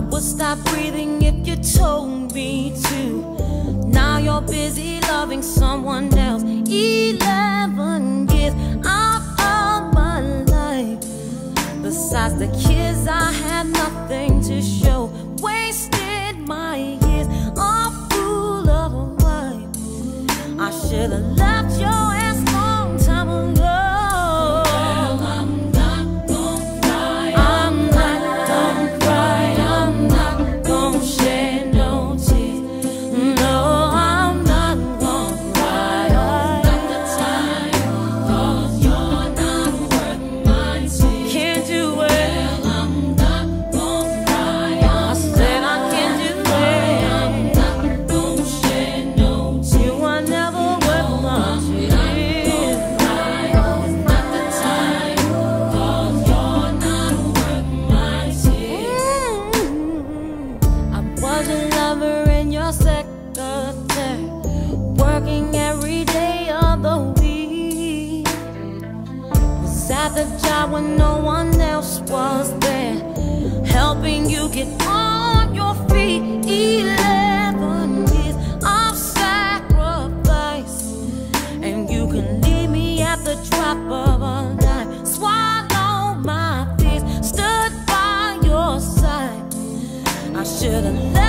breathing if you told me to. Now you're busy loving someone else. Eleven years out of my life. Besides the kids, I had nothing to show. Wasted my years, a fool of a wife. I should have At the job when no one else was there, helping you get on your feet. Eleven years of sacrifice, and you can leave me at the drop of a dime. Swallow my fears, stood by your side. I should have left